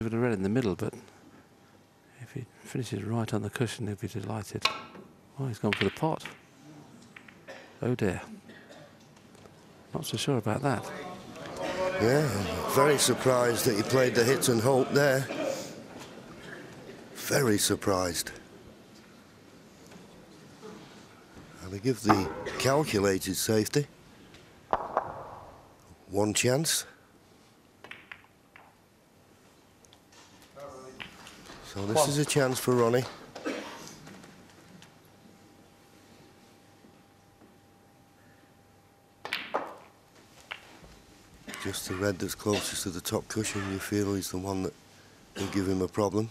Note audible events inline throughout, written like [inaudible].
Give it a red in the middle, but if he finishes right on the cushion, he'll be delighted. Oh, he's gone for the pot. Oh dear. Not so sure about that. Yeah, very surprised that he played the hit and hope there. Very surprised. And they give the calculated safety one chance. So this One. is a chance for Ronnie. Just the red that's closest to the top cushion, you feel is the one that will give him a problem.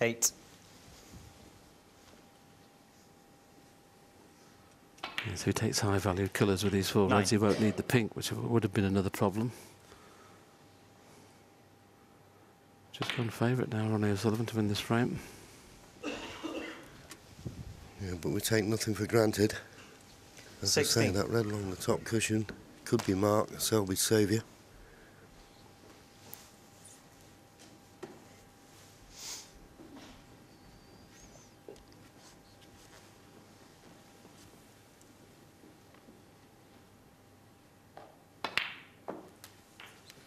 Eight. Yeah, so he takes high value colours with these four Nine. reds. He won't need the pink, which would have been another problem. Just gone favourite now, Ronnie O'Sullivan, to win this frame. Yeah, but we take nothing for granted. As I say, 16. that red along the top cushion could be Mark, Selby's saviour.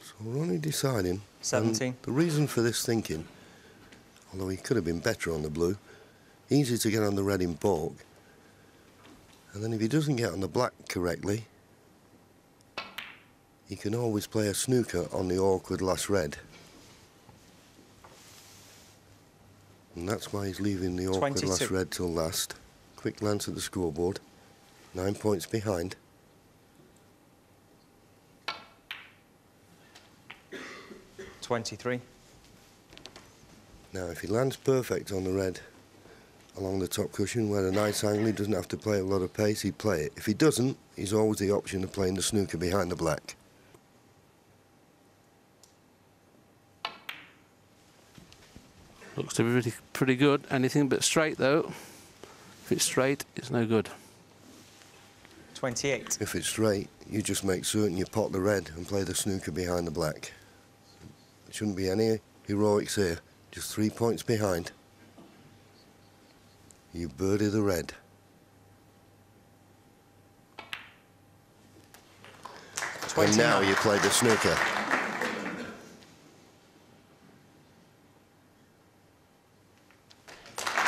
So we're only deciding. and 17. The reason for this thinking, although he could have been better on the blue, easy to get on the red in balk. And then if he doesn't get on the black correctly, he can always play a snooker on the awkward last red. And that's why he's leaving the awkward last red till last. Quick glance at the scoreboard. Nine points behind. Twenty-three. Now, if he lands perfect on the red along the top cushion where a nice angle, he doesn't have to play a lot of pace, he'd play it. If he doesn't, he's always the option of playing the snooker behind the black. Looks to be pretty, pretty good. Anything but straight, though. If it's straight, it's no good. Twenty-eight. If it's straight, you just make certain you pot the red and play the snooker behind the black. There shouldn't be any heroics here. Just three points behind. You birdie the red. And now you play the snooker.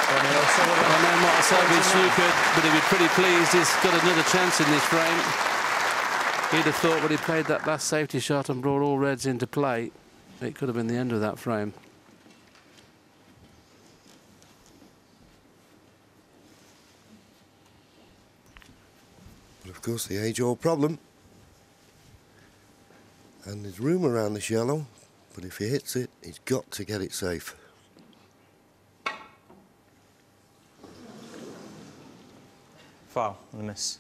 Ronnie O'Sullivan. I know Mark Selby's snookered, but he'd be pretty pleased he's got another chance in this frame. He'd have thought when he played that last safety shot and brought all reds into play, it could have been the end of that frame. But of course, the age-old problem. And there's room around the shallow, but if he hits it, he's got to get it safe. Foul and a miss.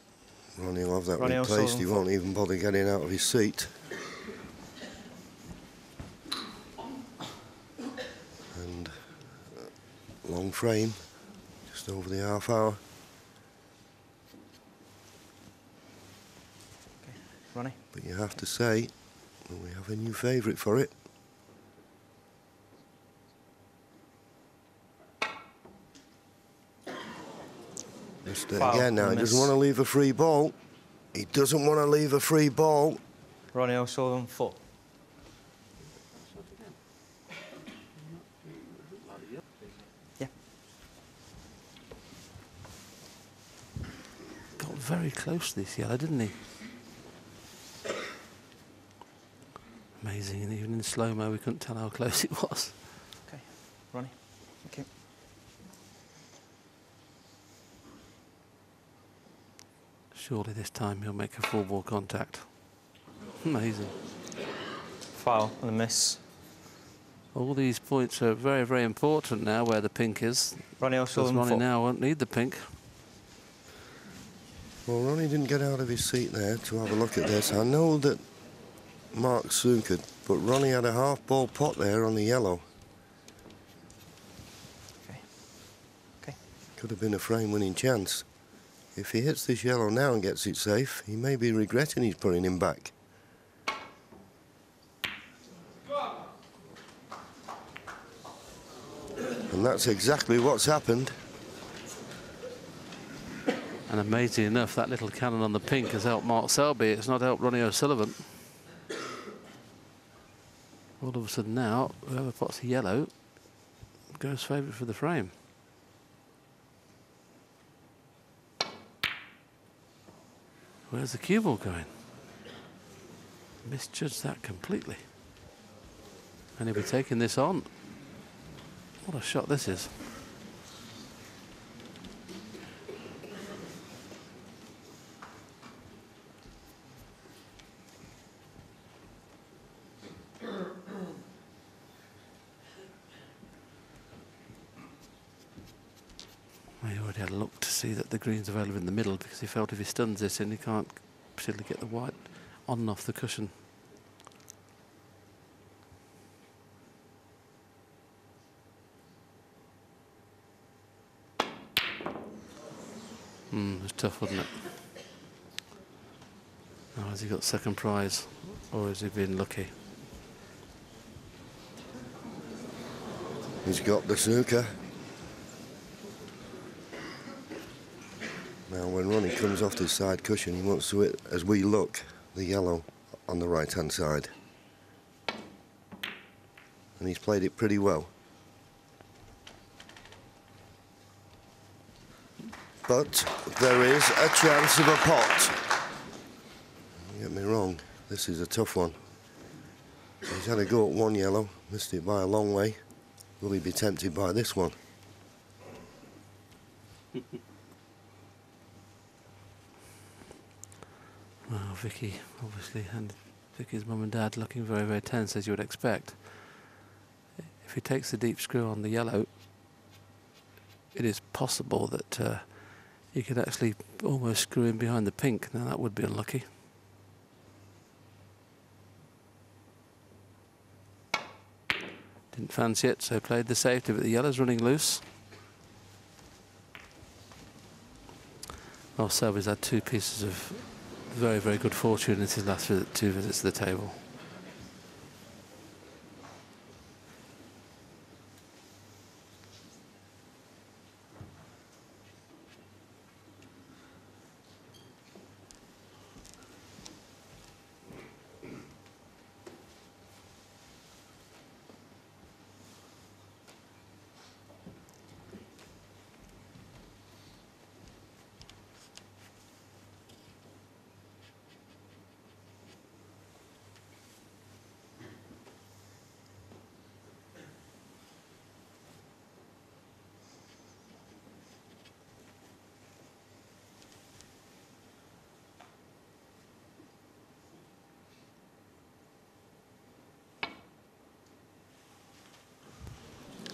Ronnie will have that Ronnie replaced. He won't even bother getting out of his seat. And uh, long frame, just over the half hour. Ronnie. But you have to say, well, we have a new favourite for it. Just uh, Foul again now, he doesn't want to leave a free ball. He doesn't want to leave a free ball. Ronnie O'Sullivan. Four. Yeah. Very close to this yellow, didn't he? Amazing, and even in slow-mo we couldn't tell how close it was. Okay. Ronnie. Thank you. Surely this time he'll make a full ball contact. Amazing. Foul and a miss. All these points are very, very important now where the pink is. Ronnie O'Sullivan. Ronnie now won't need the pink. Well, Ronnie didn't get out of his seat there to have a look at this. I know that Mark snookered, but Ronnie had a half ball pot there on the yellow. Okay. Okay. Could have been a frame winning chance. If he hits this yellow now and gets it safe, he may be regretting he's putting him back. And that's exactly what's happened. And amazing enough, that little cannon on the pink has helped Mark Selby. It's not helped Ronnie O'Sullivan. All of a sudden now, whoever pots the yellow goes favourite for the frame. Where's the cue ball going? Misjudged that completely. And he'll be taking this on. What a shot this is. He already had a look to see that the green's available in the middle because he felt if he stuns this in, he can't particularly get the white on and off the cushion. Hmm, it was tough, wasn't it? Now, has he got second prize or has he been lucky? He's got the snooker. When Ronnie comes off this side cushion, he wants to hit, as we look, the yellow on the right-hand side. And he's played it pretty well. But there is a chance of a pot. Don't get me wrong, this is a tough one. He's had a go at one yellow, missed it by a long way. Will he be tempted by this one? Well, Vikki, obviously, and Vikki's mum and dad looking very, very tense, as you would expect. If he takes the deep screw on the yellow, it is possible that uh, he could actually almost screw in behind the pink. Now, that would be unlucky. Didn't fancy it, so played the safety, but the yellow's running loose. Well, Selby's had two pieces of very, very good fortune in his last visit, two visits to the table.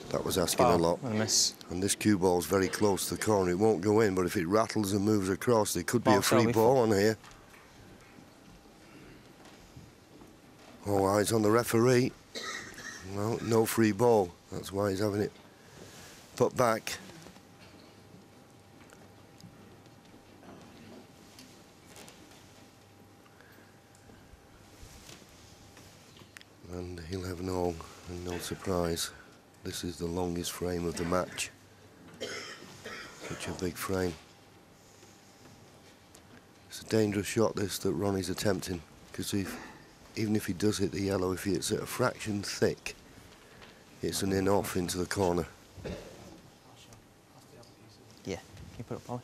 That was asking a lot. and miss. And this cue ball's very close to the corner. It won't go in, but if it rattles and moves across, there could be a free ball on here. All eyes on the referee. Well, no free ball. That's why he's having it put back. And he'll have no, no surprise. This is the longest frame of the match. Such a big frame. It's a dangerous shot this that Ronnie's attempting because even if he does hit the yellow, if it's at a fraction thick, it's an in off into the corner. Yeah. Can you put it up,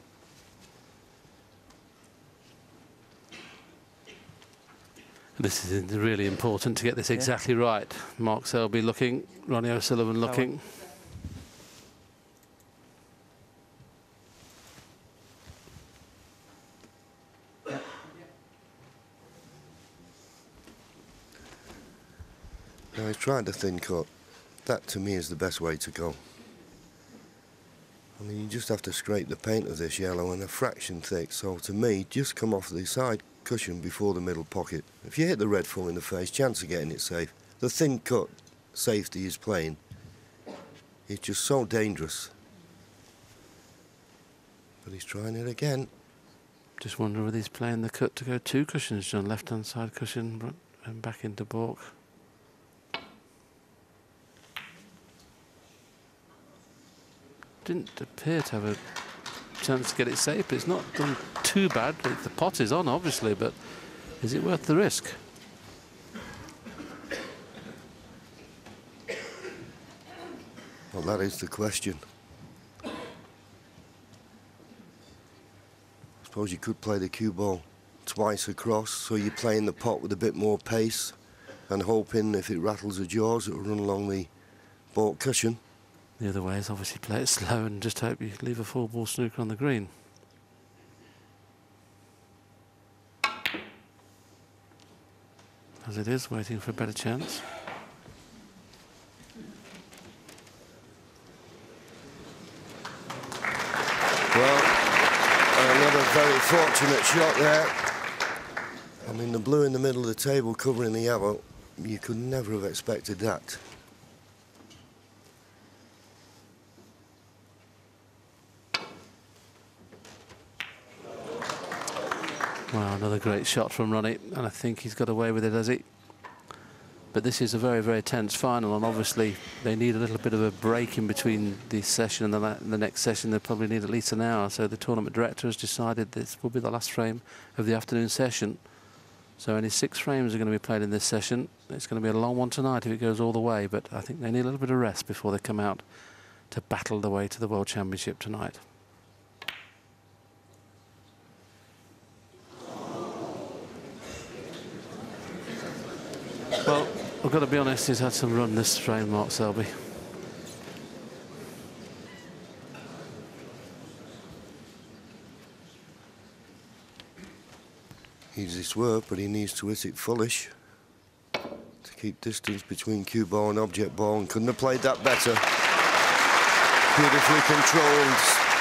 This is really important to get this exactly right. Mark Selby looking, Ronnie O'Sullivan looking. Now he's tried the thin cut. That to me is the best way to go. I mean, you just have to scrape the paint of this yellow and a fraction thick. So to me, just come off the side cushion before the middle pocket. If you hit the red full in the face, chance of getting it safe. The thin cut safety is playing. It's just so dangerous. But he's trying it again. Just wonder whether he's playing the cut to go two cushions, John. Left hand side cushion and back into balk. didn't appear to have a chance to get it safe. It's not done too bad. The pot is on, obviously, but is it worth the risk? Well, that is the question. I suppose you could play the cue ball twice across, so you're playing the pot with a bit more pace and hoping if it rattles the jaws, it'll run along the balk cushion. The other way is obviously play it [laughs] slow and just hope you leave a four ball snooker on the green. As it is, waiting for a better chance. Well, another very fortunate shot there. I mean, the blue in the middle of the table covering the yellow, you could never have expected that. Wow, another great shot from Ronnie, and I think he's got away with it, has he? But this is a very, very tense final, and obviously they need a little bit of a break in between the session and the, the next session. They probably need at least an hour. So the tournament director has decided this will be the last frame of the afternoon session. So only six frames are going to be played in this session. It's going to be a long one tonight if it goes all the way, but I think they need a little bit of rest before they come out to battle the way to the World Championship tonight. Well, I've got to be honest, he's had some run this frame, Mark Selby. His work, but he needs to hit it fullish to keep distance between cue ball and object ball, and couldn't have played that better. Beautifully controlled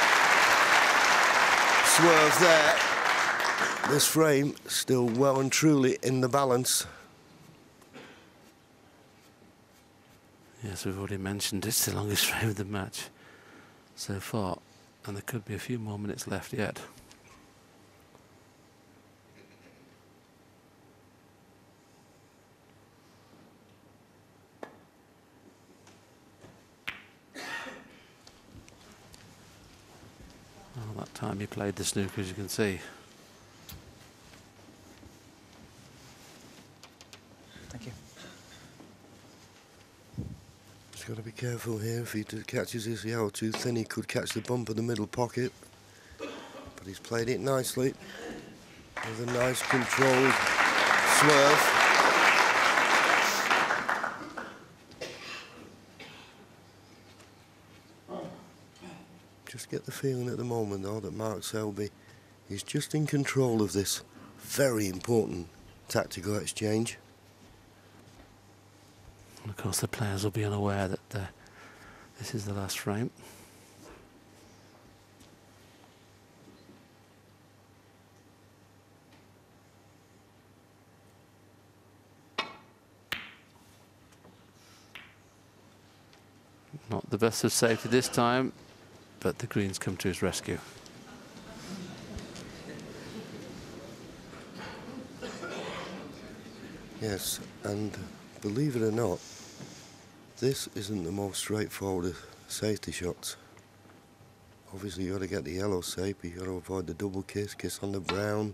swerve there. This frame still well and truly in the balance. Yes, we've already mentioned it's the longest [laughs] frame of the match so far, and there could be a few more minutes left yet. Well, that time he played the snooker, as you can see. Thank you. He's got to be careful here. If he catches his yellow too thin, he could catch the bump of the middle pocket. But he's played it nicely. With a nice controlled swerve. Just get the feeling at the moment, though, that Mark Selby is just in control of this very important tactical exchange. Course, the players will be unaware that uh, this is the last frame. Not the best of safety this time, but the greens come to his rescue. Yes, and believe it or not, this isn't the most straightforward of safety shots. Obviously, you've got to get the yellow safe, but you got to avoid the double kiss, kiss on the brown.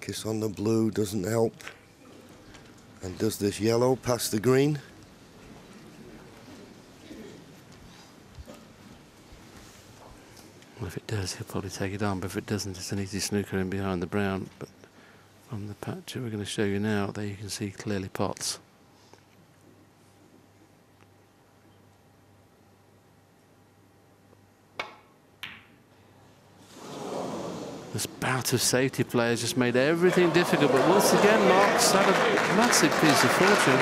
Kiss on the blue doesn't help. And does this yellow pass the green? Well, if it does, he'll probably take it on, but if it doesn't, it's an easy snooker in behind the brown. But from the patch that we're going to show you now, there you can see clearly pots. This bout of safety players just made everything difficult, but once again, Mark's had a massive piece of fortune.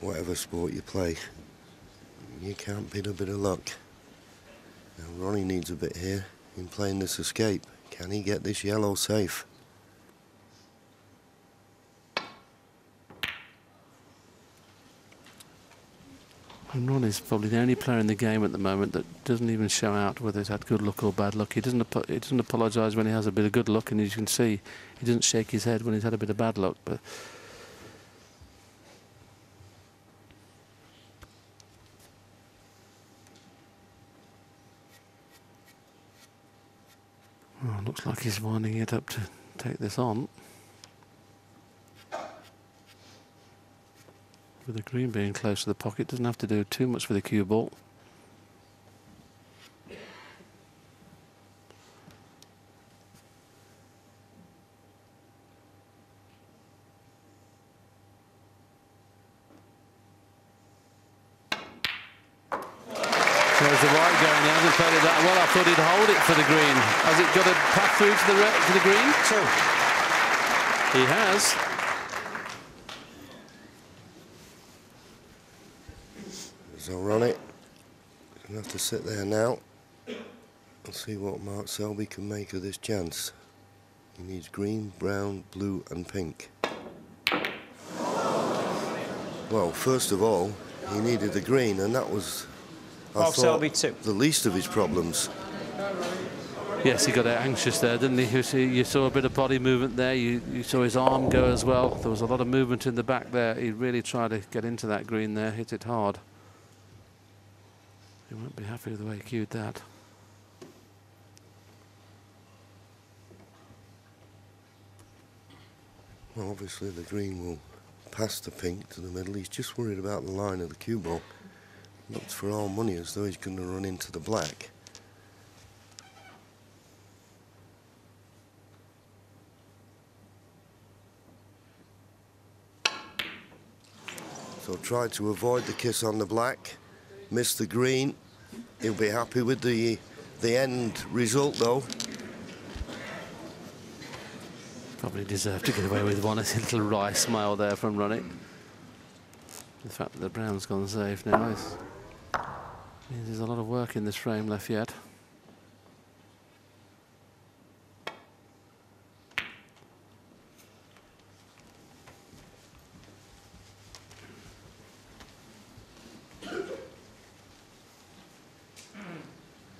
Whatever sport you play, you can't beat a bit of luck. Now, Ronnie needs a bit here in playing this escape. Can he get this yellow safe? And is probably the only player in the game at the moment that doesn't even show out whether he's had good luck or bad luck. He doesn't he doesn't apologise when he has a bit of good luck, and as you can see, he doesn't shake his head when he's had a bit of bad luck. But oh, looks like he's winding it up to take this on. With the green being close to the pocket, doesn't have to do too much with the cue ball. There's the white going. He hasn't played it that well. I thought he'd hold it for the green. Has it got a path through to the to the green? Two. He has. So Ronnie, he's going to have to sit there now and see what Mark Selby can make of this chance. He needs green, brown, blue and pink. Well, first of all, he needed the green and that was, I Mark thought, Selby two. the least of his problems. Yes, he got anxious there, didn't he? You see- You saw a bit of body movement there. You, you saw his arm go as well. There was a lot of movement in the back there. He really tried to get into that green there, hit it hard. He won't be happy with the way he cued that. Well, obviously the green will pass the pink to the middle. He's just worried about the line of the cue ball. Looks for all money as though he's going to run into the black. So try to avoid the kiss on the black. The green. He'll be happy with the the end result though. Probably deserved to get away with one. A little wry smile there from Ronnie. The fact that the brown's gone safe now is, means there's a lot of work in this frame left yet.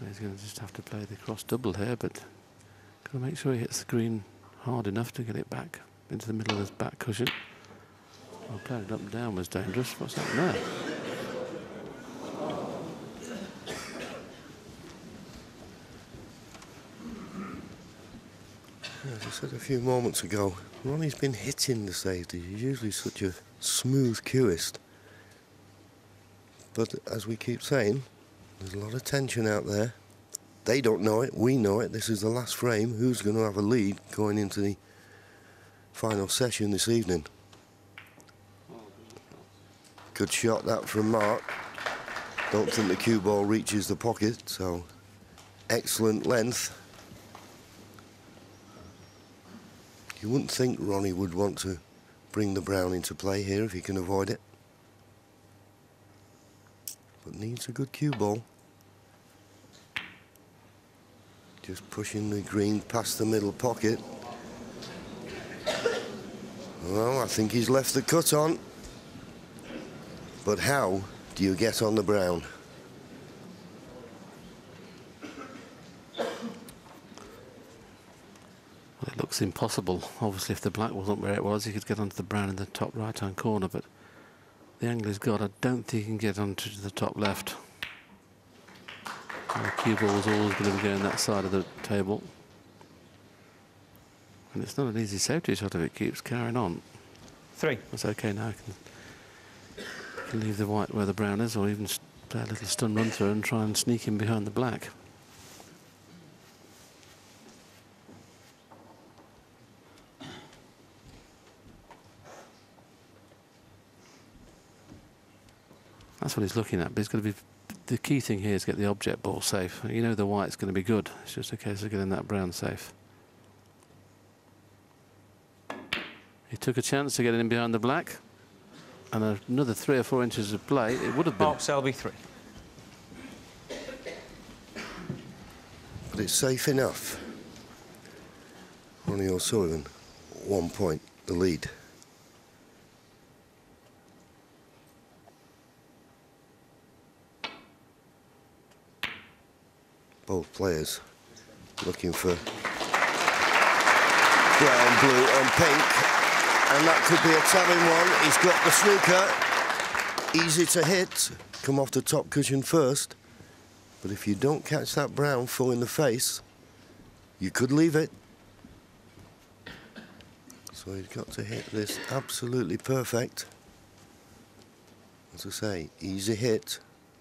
He's going to just have to play the cross double here, but got to make sure he hits the green hard enough to get it back into the middle of his back cushion. Well, playing it up and down was dangerous. What's that there? As I said a few moments ago, Ronnie's been hitting the safety. He's usually such a smooth cueist. But as we keep saying, there's a lot of tension out there. They don't know it, we know it. This is the last frame. Who's going to have a lead going into the final session this evening? Good shot that from Mark. Don't think the cue ball reaches the pocket, so excellent length. You wouldn't think Ronnie would want to bring the brown into play here if he can avoid it. But needs a good cue ball. Just pushing the green past the middle pocket. Well, I think he's left the cut on. But how do you get on the brown? Well, it looks impossible. Obviously, if the black wasn't where it was, he could get onto the brown in the top right-hand corner. But the angle he's got, I don't think he can get onto the top left. The cue ball is always going to be going that side of the table. And it's not an easy safety shot if it keeps carrying on. Three. That's okay now. I can, can leave the white where the brown is, or even play a little stun run through and try and sneak in behind the black. That's what he's looking at. But he's got to be. The key thing here is get the object ball safe. You know the white's going to be good. It's just a case of getting that brown safe. He took a chance to get in behind the black, and another three or four inches of play, it would have been. Mark Selby three. But it's safe enough. Ronnie O'Sullivan, one point, the lead. Both players looking for brown, blue and pink. And that could be a telling one. He's got the snooker. Easy to hit. Come off the top cushion first. But if you don't catch that brown full in the face, you could leave it. So he's got to hit this absolutely perfect. As I say, easy hit.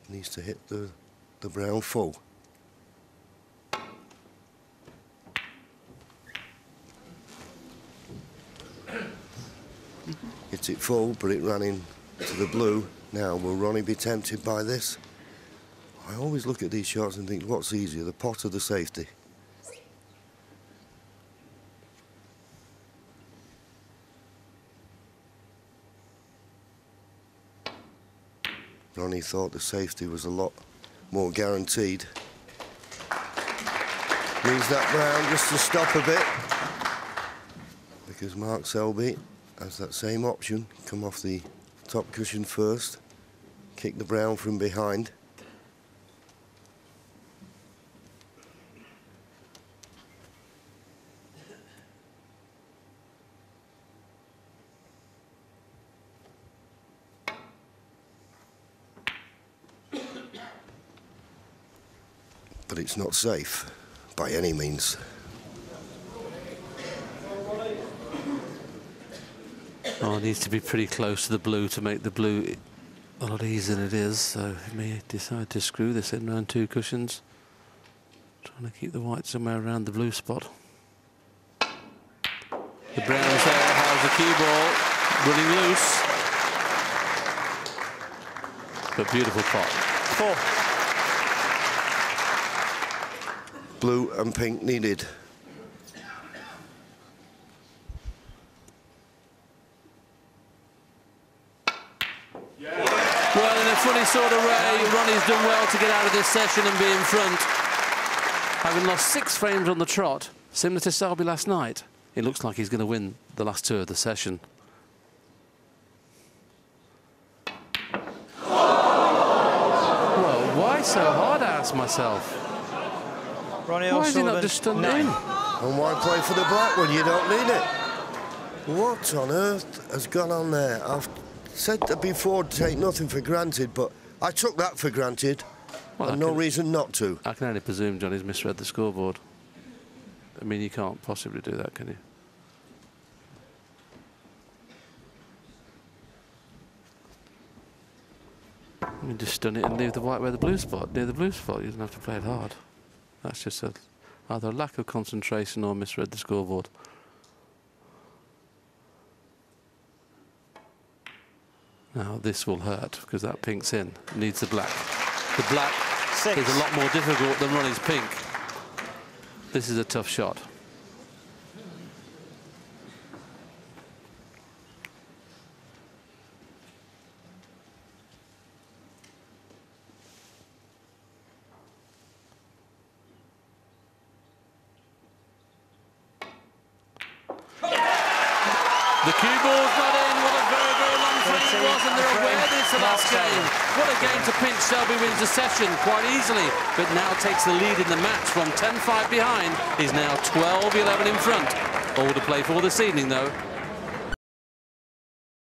Needs to hit the, the brown full. It full, but it ran in to the blue. Now, will Ronnie be tempted by this? I always look at these shots and think, what's easier, the pot or the safety? Ronnie thought the safety was a lot more guaranteed. Needs that brown just to stop a bit. Because Mark Selby has that same option. Come off the top cushion first. Kick the brown from behind. but it's not safe by any means. Oh, it needs to be pretty close to the blue to make the blue a lot easier than it is. So he may decide to screw this in around two cushions. Trying to keep the white somewhere around the blue spot. The brown's there, how's the cue ball running loose. But beautiful pot. Four. Blue and pink needed. Well, in a funny sort of way, done well to get out of this session and be in front. Having lost six frames on the trot, similar to Selby last night, it looks like he's going to win the last two of the session. Well, why so hard, I ask myself. Ronnie Why is he not O'Sullivan, just done nine. in? And why play for the black when you don't need it? What on earth has gone on there? I've said that before, take nothing for granted, but I took that for granted. Well, and no can- reason not to. I can only presume Johnny's misread the scoreboard. I mean, you can't possibly do that, can you? You just stun it and leave the white where the blue spot, near the blue spot. You don't have to play it hard. That's just a, either a lack of concentration or misread the scoreboard. Now this will hurt because that pink's in. Needs the black. The black Six. is a lot more difficult than Ronnie's pink. This is a tough shot. The cue ball's not in. What a very, very long frame it was, and they're aware that it's the last game. What a game to pinch. Selby wins the session quite easily, but now takes the lead in the match from 10-5 behind. He's now 12-11 in front. All to play for this evening, though.